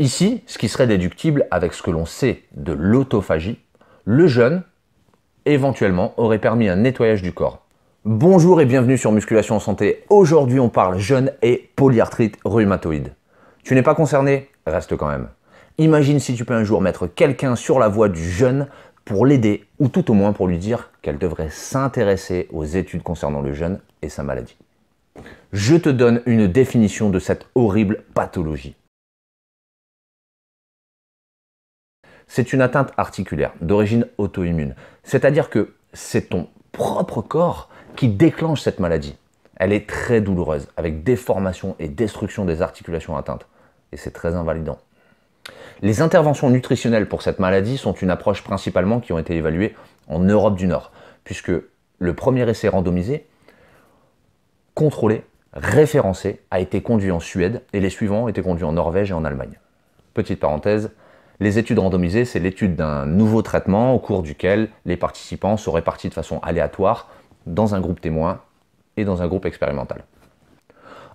Ici, ce qui serait déductible avec ce que l'on sait de l'autophagie, le jeûne, éventuellement, aurait permis un nettoyage du corps. Bonjour et bienvenue sur Musculation en Santé. Aujourd'hui, on parle jeûne et polyarthrite rhumatoïde. Tu n'es pas concerné? Reste quand même. Imagine si tu peux un jour mettre quelqu'un sur la voie du jeûne pour l'aider, ou tout au moins pour lui dire qu'elle devrait s'intéresser aux études concernant le jeûne et sa maladie. Je te donne une définition de cette horrible pathologie. C'est une atteinte articulaire d'origine auto-immune. C'est-à-dire que c'est ton propre corps qui déclenche cette maladie. Elle est très douloureuse, avec déformation et destruction des articulations atteintes. Et c'est très invalidant. Les interventions nutritionnelles pour cette maladie sont une approche principalement qui ont été évaluées en Europe du Nord, puisque le premier essai randomisé, contrôlé, référencé, a été conduit en Suède et les suivants ont été conduits en Norvège et en Allemagne. Petite parenthèse, les études randomisées, c'est l'étude d'un nouveau traitement au cours duquel les participants sont répartis de façon aléatoire dans un groupe témoin et dans un groupe expérimental.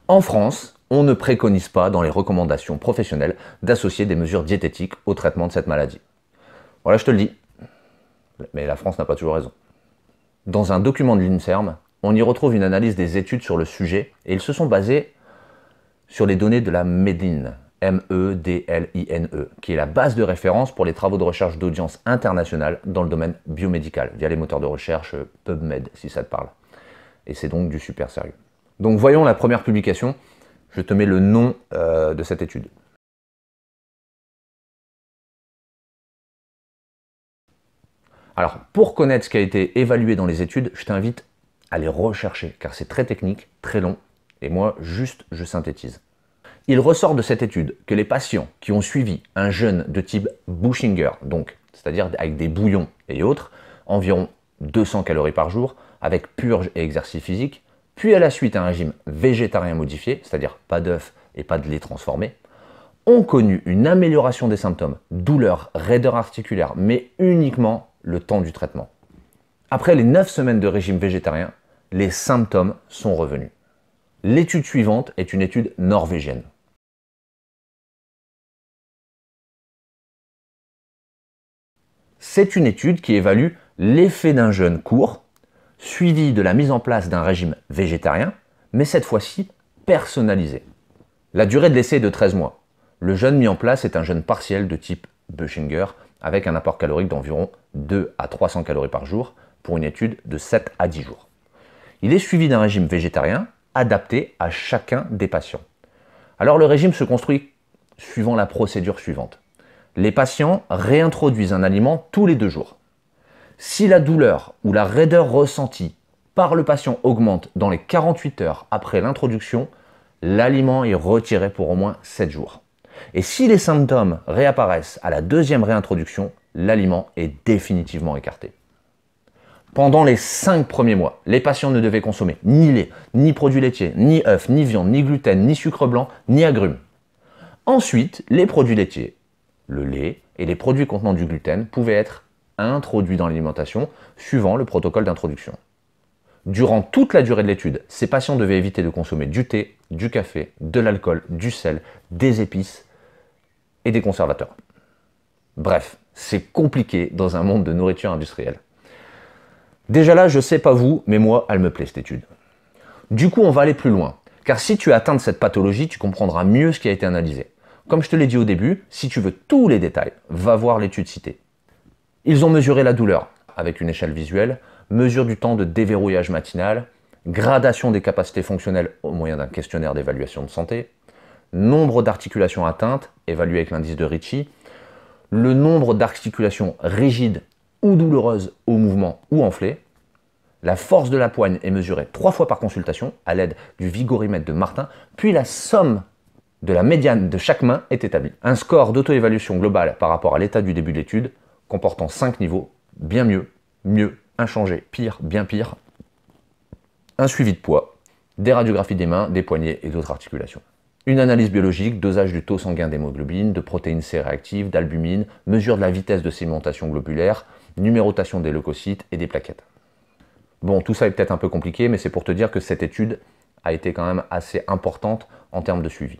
En France, on ne préconise pas dans les recommandations professionnelles d'associer des mesures diététiques au traitement de cette maladie. Voilà, je te le dis. Mais la France n'a pas toujours raison. Dans un document de l'INSERM, on y retrouve une analyse des études sur le sujet et ils se sont basés sur les données de la MEDLIN, M-E-D-L-I-N-E, e, qui est la base de référence pour les travaux de recherche d'audience internationale dans le domaine biomédical, via les moteurs de recherche PubMed, si ça te parle. Et c'est donc du super sérieux. Donc voyons la première publication. Je te mets le nom euh, de cette étude. Alors, pour connaître ce qui a été évalué dans les études, je t'invite à les rechercher, car c'est très technique, très long, et moi, juste, je synthétise. Il ressort de cette étude que les patients qui ont suivi un jeûne de type Bushinger, donc c'est-à-dire avec des bouillons et autres, environ 200 calories par jour, avec purge et exercice physique, puis à la suite un régime végétarien modifié, c'est-à-dire pas d'œufs et pas de lait transformé, ont connu une amélioration des symptômes, douleur, raideur articulaire, mais uniquement le temps du traitement. Après les 9 semaines de régime végétarien, les symptômes sont revenus. L'étude suivante est une étude norvégienne. C'est une étude qui évalue l'effet d'un jeûne court, suivi de la mise en place d'un régime végétarien, mais cette fois-ci personnalisé. La durée de l'essai est de 13 mois. Le jeûne mis en place est un jeûne partiel de type Bushinger, avec un apport calorique d'environ 2 à 300 calories par jour, pour une étude de 7 à 10 jours. Il est suivi d'un régime végétarien, adapté à chacun des patients. Alors le régime se construit suivant la procédure suivante les patients réintroduisent un aliment tous les deux jours. Si la douleur ou la raideur ressentie par le patient augmente dans les 48 heures après l'introduction, l'aliment est retiré pour au moins 7 jours. Et si les symptômes réapparaissent à la deuxième réintroduction, l'aliment est définitivement écarté. Pendant les 5 premiers mois, les patients ne devaient consommer ni lait, ni produits laitiers, ni œufs, ni viande, ni gluten, ni sucre blanc, ni agrumes. Ensuite, les produits laitiers le lait et les produits contenant du gluten pouvaient être introduits dans l'alimentation suivant le protocole d'introduction. Durant toute la durée de l'étude, ces patients devaient éviter de consommer du thé, du café, de l'alcool, du sel, des épices et des conservateurs. Bref, c'est compliqué dans un monde de nourriture industrielle. Déjà là, je sais pas vous, mais moi, elle me plaît cette étude. Du coup, on va aller plus loin. Car si tu as atteint cette pathologie, tu comprendras mieux ce qui a été analysé. Comme je te l'ai dit au début, si tu veux tous les détails, va voir l'étude citée. Ils ont mesuré la douleur avec une échelle visuelle, mesure du temps de déverrouillage matinal, gradation des capacités fonctionnelles au moyen d'un questionnaire d'évaluation de santé, nombre d'articulations atteintes, évalué avec l'indice de Ricci, le nombre d'articulations rigides ou douloureuses au mouvement ou enflées, la force de la poigne est mesurée trois fois par consultation à l'aide du vigorimètre de Martin, puis la somme de la médiane de chaque main est établi. Un score d'auto-évaluation globale par rapport à l'état du début de l'étude, comportant 5 niveaux, bien mieux, mieux, inchangé, pire, bien pire, un suivi de poids, des radiographies des mains, des poignets et d'autres articulations. Une analyse biologique, dosage du taux sanguin d'hémoglobine, de protéines C réactives, d'albumine, mesure de la vitesse de sédimentation globulaire, numérotation des leucocytes et des plaquettes. Bon, tout ça est peut-être un peu compliqué, mais c'est pour te dire que cette étude a été quand même assez importante en termes de suivi.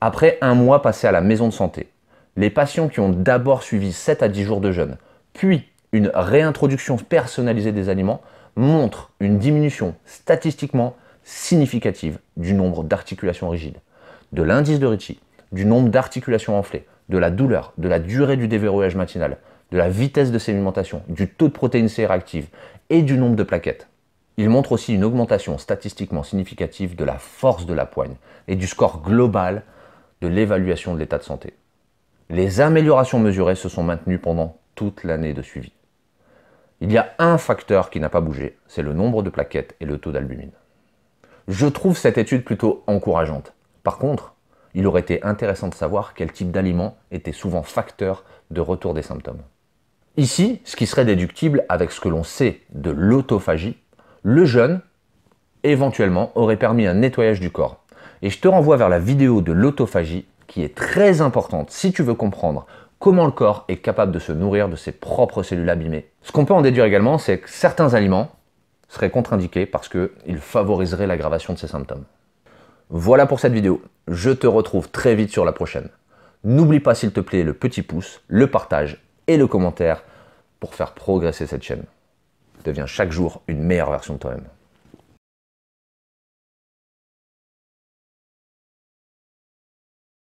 Après un mois passé à la maison de santé, les patients qui ont d'abord suivi 7 à 10 jours de jeûne, puis une réintroduction personnalisée des aliments, montrent une diminution statistiquement significative du nombre d'articulations rigides, de l'indice de Ritchie, du nombre d'articulations enflées, de la douleur, de la durée du déverrouillage matinal, de la vitesse de sédimentation, du taux de protéines C réactives et du nombre de plaquettes. Il montre aussi une augmentation statistiquement significative de la force de la poigne et du score global de l'évaluation de l'état de santé. Les améliorations mesurées se sont maintenues pendant toute l'année de suivi. Il y a un facteur qui n'a pas bougé, c'est le nombre de plaquettes et le taux d'albumine. Je trouve cette étude plutôt encourageante. Par contre, il aurait été intéressant de savoir quel type d'aliment était souvent facteur de retour des symptômes. Ici, ce qui serait déductible avec ce que l'on sait de l'autophagie, le jeûne, éventuellement, aurait permis un nettoyage du corps. Et je te renvoie vers la vidéo de l'autophagie qui est très importante si tu veux comprendre comment le corps est capable de se nourrir de ses propres cellules abîmées. Ce qu'on peut en déduire également, c'est que certains aliments seraient contre-indiqués parce qu'ils favoriseraient l'aggravation de ces symptômes. Voilà pour cette vidéo. Je te retrouve très vite sur la prochaine. N'oublie pas s'il te plaît le petit pouce, le partage et le commentaire pour faire progresser cette chaîne. Deviens chaque jour une meilleure version de toi-même.